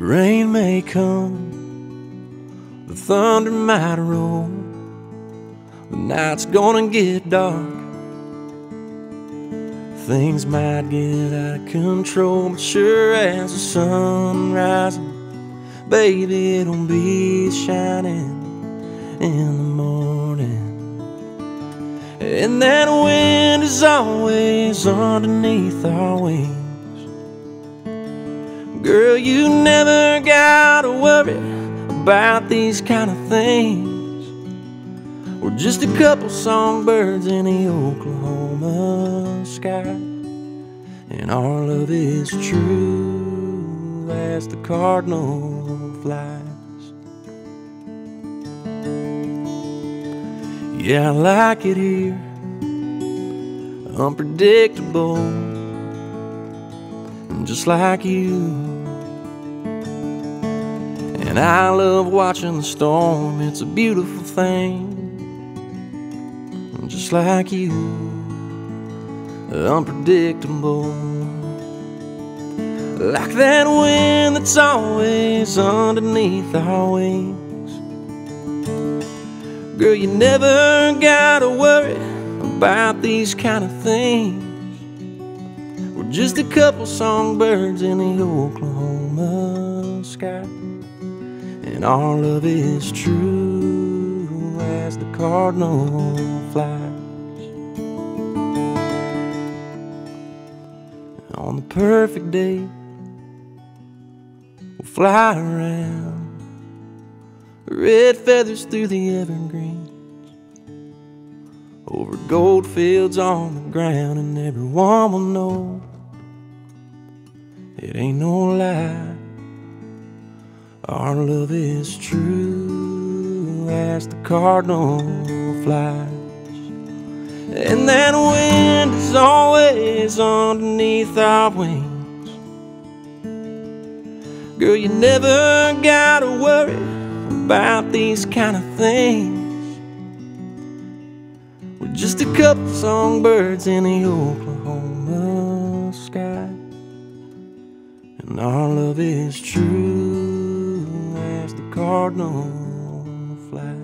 may come, the thunder might roll, the night's gonna get dark. Things might get out of control, but sure as the sun rises, baby, it'll be shining in the morning. And that wind is always underneath our wings. Girl, you never gotta worry about these kind of things. We're just a couple songbirds in the Oklahoma sky. And our love is true as the cardinal flies. Yeah, I like it here, unpredictable, just like you. And I love watching the storm, it's a beautiful thing, just like you, unpredictable. Like that wind that's always underneath our wings. Girl, you never gotta worry about these kind of things. Just a couple songbirds in the Oklahoma sky. And our love is true as the cardinal flies. On the perfect day, we'll fly around red feathers through the evergreens, over gold fields on the ground, and everyone will know it ain't no lie. Our love is true as the cardinal flies. And that wind is always underneath our wings. Girl, you never gotta worry about these kind of things. We're just a couple songbirds in the Oklahoma love is true as the cardinal flies.